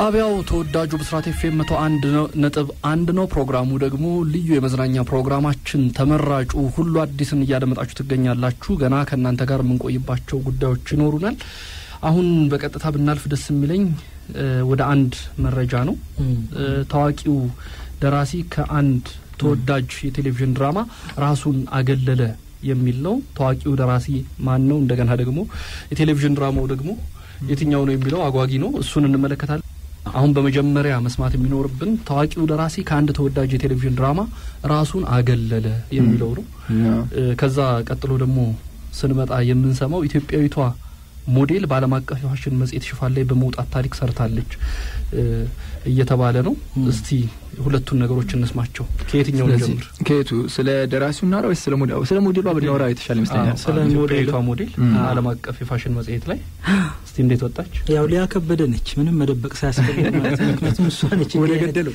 ጣቢያው ተወዳጁ ብስራት ኤፍኤም መቶ አንድ ነጥብ አንድ ነው። ፕሮግራሙ ደግሞ ልዩ የመዝናኛ ፕሮግራማችን ተመራጩ ሁሉ አዲስን እያደመጣችሁ ትገኛላችሁ። ገና ከእናንተ ጋር የምንቆይባቸው ጉዳዮች ይኖሩናል። አሁን በቀጥታ ብናልፍ ደስ የሚለኝ ወደ አንድ መረጃ ነው። ታዋቂው ደራሲ ከአንድ ተወዳጅ የቴሌቪዥን ድራማ ራሱን አገለለ የሚል ነው። ታዋቂው ደራሲ ማን ነው? እንደገና ደግሞ የቴሌቪዥን ድራማው ደግሞ የትኛው ነው የሚለው አጓጊ ነው። እሱን እንመለከታለን። አሁን በመጀመሪያ መስማት የሚኖርብን ታዋቂው ደራሲ ከአንድ ተወዳጅ የቴሌቪዥን ድራማ ራሱን አገለለ የሚለው ነው። ከዛ ቀጥሎ ደግሞ ስንመጣ የምንሰማው ኢትዮጵያዊቷ ሞዴል በዓለም አቀፍ የፋሽን መጽሔት ሽፋን ላይ በመውጣት ታሪክ ሰርታለች እየተባለ ነው። እስቲ ሁለቱን ነገሮች እንስማቸው። ከየትኛው ጀምር? ከየቱ ስለ ደራሲው እናውራ ወይስ ስለ ሞዴሏ ብናወራ የተሻለ ይመስለኛል። ስለ ሞዴሏ ሞዴል ዓለም አቀፍ የፋሽን መጽሔት ላይ እስቲ እንዴት ወጣች? ያው ሊያ ከበደ ነች፣ ምንም መደበቅ ሳያስፈልግ ማለት ነው። ምክንያቱም እሷ ነች ወደ ገደለው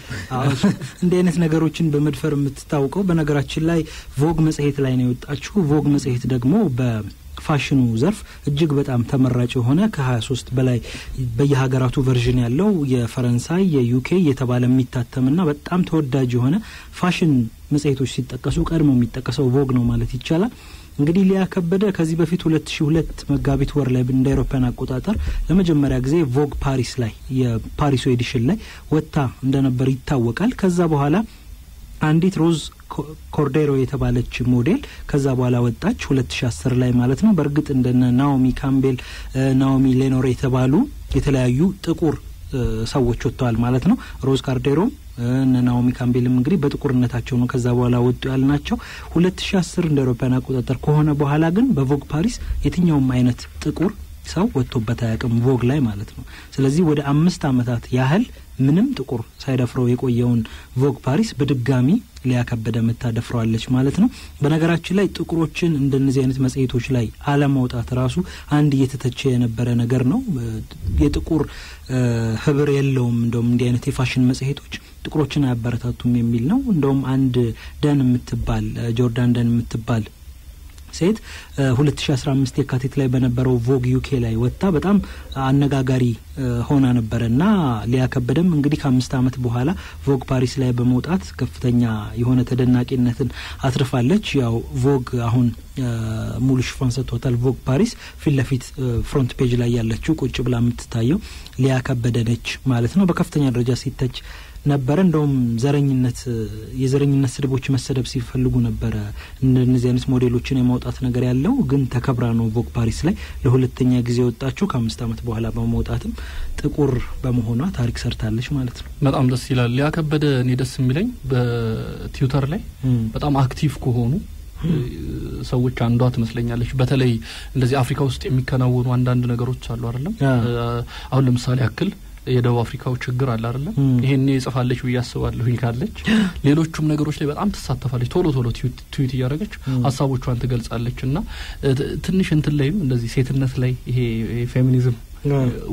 እንዲህ አይነት ነገሮችን በመድፈር የምትታወቀው። በነገራችን ላይ Vogue መጽሔት ላይ ነው የወጣችው። Vogue መጽሔት ደግሞ በ ፋሽኑ ዘርፍ እጅግ በጣም ተመራጭ የሆነ ከ23 በላይ በየሀገራቱ version ያለው የፈረንሳይ የዩኬ እየተባለ የሚታተምና በጣም ተወዳጅ የሆነ ፋሽን መጽሔቶች ሲጠቀሱ ቀድሞ የሚጠቀሰው ቮግ ነው ማለት ይቻላል። እንግዲህ ሊያ ከዚህ በፊት ሁለት ሺ ሁለት መጋቢት ወር ላይ እንደ አውሮፓውያን አቆጣጠር ለመጀመሪያ ጊዜ ቮግ ፓሪስ ላይ የፓሪሱ edition ላይ ወጥታ እንደነበር ይታወቃል። ከዛ በኋላ አንዲት ሮዝ ኮርዴሮ የተባለች ሞዴል ከዛ በኋላ ወጣች ሁለት ሺ አስር ላይ ማለት ነው። በእርግጥ እንደነ ናኦሚ ካምቤል፣ ናኦሚ ሌኖር የተባሉ የተለያዩ ጥቁር ሰዎች ወጥተዋል ማለት ነው። ሮዝ ካርዴሮም እነ ናኦሚ ካምቤልም እንግዲህ በጥቁርነታቸው ነው ከዛ በኋላ ወጡ ያልናቸው። ሁለት ሺ አስር እንደ አውሮፓውያን አቆጣጠር ከሆነ በኋላ ግን በቮግ ፓሪስ የትኛውም አይነት ጥቁር ሰው ወጥቶበት አያውቅም ቮግ ላይ ማለት ነው። ስለዚህ ወደ አምስት ዓመታት ያህል ምንም ጥቁር ሳይደፍረው የቆየውን ቮግ ፓሪስ በድጋሚ ሊያ ከበደ ምታደፍረዋለች ማለት ነው። በነገራችን ላይ ጥቁሮችን እንደነዚህ አይነት መጽሔቶች ላይ አለማውጣት ራሱ አንድ እየተተቸ የነበረ ነገር ነው። የጥቁር ህብር የለውም። እንደውም እንዲህ አይነት የፋሽን መጽሔቶች ጥቁሮችን አያበረታቱም የሚል ነው። እንደውም አንድ ደን የምትባል ጆርዳን ደን የምትባል ሴት ሁለት ሺ አስራ አምስት የካቲት ላይ በነበረው ቮግ ዩኬ ላይ ወጥታ በጣም አነጋጋሪ ሆና ነበረ እና ሊያ ከበደም እንግዲህ ከአምስት ዓመት በኋላ ቮግ ፓሪስ ላይ በመውጣት ከፍተኛ የሆነ ተደናቂነትን አትርፋለች። ያው ቮግ አሁን ሙሉ ሽፋን ሰጥቶታል። ቮግ ፓሪስ ፊት ለፊት front page ላይ ያለችው ቁጭ ብላ የምትታየው ሊያ ከበደ ነች ማለት ነው። በከፍተኛ ደረጃ ሲተች ነበረ። እንደውም ዘረኝነት የዘረኝነት ስድቦች መሰደብ ሲፈልጉ ነበረ እነዚህ አይነት ሞዴሎችን የማውጣት ነገር ያለው ግን ተከብራ ነው ቮግ ፓሪስ ላይ ለሁለተኛ ጊዜ ወጣችው። ከአምስት ዓመት በኋላ በመውጣትም ጥቁር በመሆኗ ታሪክ ሰርታለች ማለት ነው። በጣም ደስ ይላል። ሊያ ከበደ እኔ ደስ የሚለኝ በትዊተር ላይ በጣም active ከሆኑ ሰዎች አንዷ ትመስለኛለች። በተለይ እንደዚህ አፍሪካ ውስጥ የሚከናወኑ አንዳንድ ነገሮች አሉ አይደለም። አሁን ለምሳሌ ያክል የደቡብ አፍሪካው ችግር አለ አይደለም። ይሄኔ ጽፋለች ብዬ አስባለሁኝ ካለች ሌሎቹም ነገሮች ላይ በጣም ትሳተፋለች። ቶሎ ቶሎ ትዊት እያደረገች ሀሳቦቿን ትገልጻለች እና ትንሽ እንትን ላይም እንደዚህ ሴትነት ላይ ይሄ ፌሚኒዝም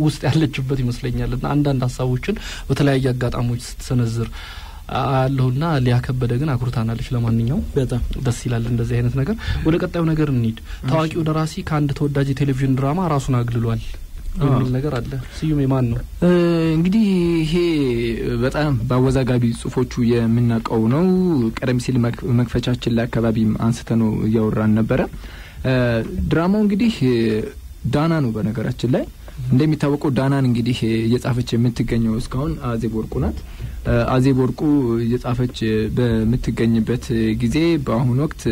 ውስጥ ያለችበት ይመስለኛል እና አንዳንድ ሀሳቦችን በተለያየ አጋጣሚዎች ስትሰነዝር አለሁና ሊያ ከበደ ግን አኩርታናለች። ለማንኛውም በጣም ደስ ይላል እንደዚህ አይነት ነገር። ወደ ቀጣዩ ነገር እንሂድ። ታዋቂው ደራሲ ከአንድ ተወዳጅ የቴሌቪዥን ድራማ ራሱን አግልሏል የሚል ነገር አለ። ስዩም የማን ነው? እንግዲህ ይሄ በጣም በአወዛጋቢ ጽሁፎቹ የምናውቀው ነው። ቀደም ሲል መክፈቻችን ላይ አካባቢ አንስተ ነው እያወራን ነበረ። ድራማው እንግዲህ ዳና ነው። በነገራችን ላይ እንደሚታወቀው ዳናን እንግዲህ እየጻፈች የምትገኘው እስካሁን አዜብ ወርቁ ናት። አዜብ ወርቁ እየጻፈች በምትገኝበት ጊዜ በአሁኑ ወቅት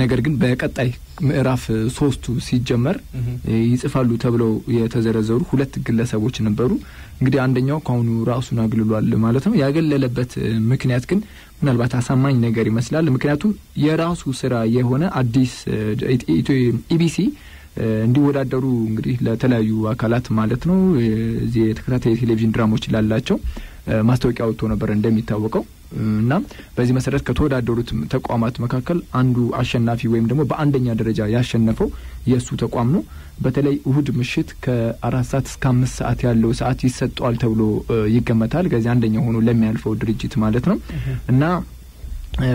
ነገር ግን በቀጣይ ምዕራፍ ሶስቱ ሲጀመር ይጽፋሉ ተብለው የተዘረዘሩ ሁለት ግለሰቦች ነበሩ። እንግዲህ አንደኛው ከአሁኑ ራሱን አግልሏል ማለት ነው። ያገለለበት ምክንያት ግን ምናልባት አሳማኝ ነገር ይመስላል። ምክንያቱም የራሱ ስራ የሆነ አዲስ ኢቢሲ እንዲወዳደሩ እንግዲህ ለተለያዩ አካላት ማለት ነው እዚህ የተከታታይ የቴሌቪዥን ድራሞች ላላቸው ማስታወቂያ ወጥቶ ነበር እንደሚታወቀው እና በዚህ መሰረት ከተወዳደሩት ተቋማት መካከል አንዱ አሸናፊ ወይም ደግሞ በአንደኛ ደረጃ ያሸነፈው የእሱ ተቋም ነው። በተለይ እሁድ ምሽት ከአራት ሰዓት እስከ አምስት ሰዓት ያለው ሰዓት ይሰጠዋል ተብሎ ይገመታል። ከዚህ አንደኛ ሆኖ ለሚያልፈው ድርጅት ማለት ነው እና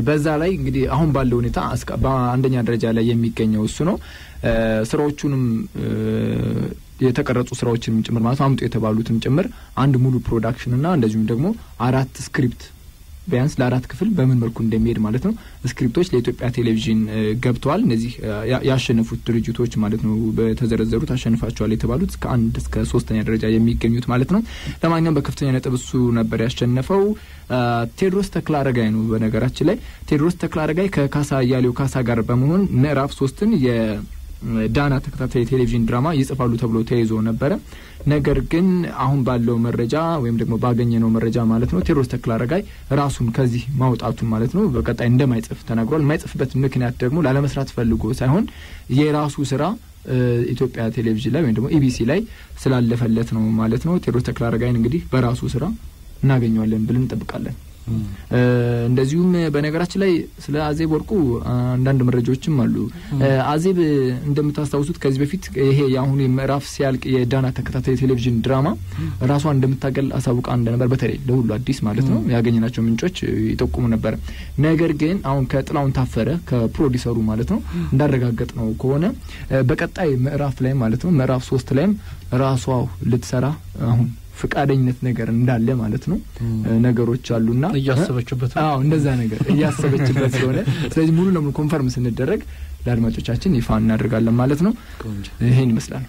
በዛ ላይ እንግዲህ አሁን ባለው ሁኔታ በአንደኛ ደረጃ ላይ የሚገኘው እሱ ነው። ስራዎቹንም የተቀረጹ ስራዎችንም ጭምር ማለት አምጡ የተባሉትም ጭምር አንድ ሙሉ production እና እንደዚሁም ደግሞ አራት script ቢያንስ ለአራት ክፍል በምን መልኩ እንደሚሄድ ማለት ነው ስክሪፕቶች ለኢትዮጵያ ቴሌቪዥን ገብተዋል። እነዚህ ያሸነፉት ድርጅቶች ማለት ነው በተዘረዘሩት አሸንፋቸዋል የተባሉት ከአንድ እስከ ሶስተኛ ደረጃ የሚገኙት ማለት ነው። ለማንኛውም በከፍተኛ ነጥብ እሱ ነበር ያሸነፈው። ቴዎድሮስ ተክለ አረጋይ ነው። በነገራችን ላይ ቴዎድሮስ ተክለ አረጋይ ከካሳ እያሌው ካሳ ጋር በመሆን ምዕራፍ ሶስትን ዳና ተከታታይ የቴሌቪዥን ድራማ ይጽፋሉ ተብሎ ተይዞ ነበረ። ነገር ግን አሁን ባለው መረጃ ወይም ደግሞ ባገኘነው መረጃ ማለት ነው ቴዎድሮስ ተክለ አረጋይ ራሱን ከዚህ ማውጣቱን ማለት ነው በቀጣይ እንደማይጽፍ ተናግሯል። የማይጽፍበት ምክንያት ደግሞ ላለመስራት ፈልጎ ሳይሆን የራሱ ስራ ኢትዮጵያ ቴሌቪዥን ላይ ወይም ደግሞ ኢቢሲ ላይ ስላለፈለት ነው ማለት ነው። ቴዎድሮስ ተክለ አረጋይን እንግዲህ በራሱ ስራ እናገኘዋለን ብለን እንጠብቃለን። እንደዚሁም በነገራችን ላይ ስለ አዜብ ወርቁ አንዳንድ መረጃዎችም አሉ። አዜብ እንደምታስታውሱት ከዚህ በፊት ይሄ የአሁኑ ምዕራፍ ሲያልቅ የዳና ተከታታይ ቴሌቪዥን ድራማ ራሷን እንደምታገል አሳውቃ እንደነበር በተለይ ለሁሉ አዲስ ማለት ነው ያገኘናቸው ምንጮች ይጠቁሙ ነበር። ነገር ግን አሁን ከጥላውን ታፈረ ከፕሮዲሰሩ ማለት ነው እንዳረጋገጥ ነው ከሆነ በቀጣይ ምዕራፍ ላይ ማለት ነው ምዕራፍ ሶስት ላይም ራሷ ልትሰራ አሁን ፍቃደኝነት ነገር እንዳለ ማለት ነው ነገሮች አሉና እያሰበችበት አዎ እንደዛ ነገር እያሰበችበት ስለሆነ ስለዚህ ሙሉ ለሙሉ ኮንፈርም ስንደረግ ለአድማጮቻችን ይፋ እናደርጋለን ማለት ነው። ይሄን ይመስላል።